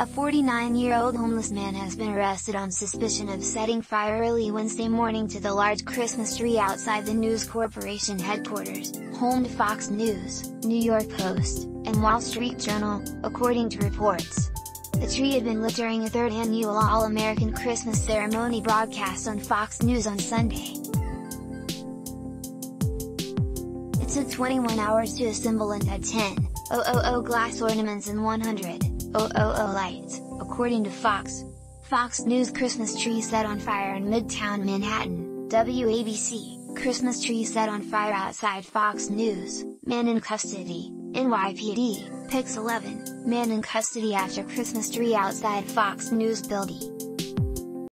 A 49-year-old homeless man has been arrested on suspicion of setting fire early Wednesday morning to the large Christmas tree outside the News Corporation headquarters, home to Fox News, New York Post, and Wall Street Journal, according to reports. The tree had been lit during a third annual All-American Christmas ceremony broadcast on Fox News on Sunday. It took 21 hours to assemble and had 10,000 glass ornaments and 100 000 lights, according to Fox. Fox News Christmas tree set on fire in Midtown Manhattan, WABC, Christmas tree set on fire outside Fox News, man in custody, NYPD, Pix 11, man in custody after Christmas tree outside Fox News building.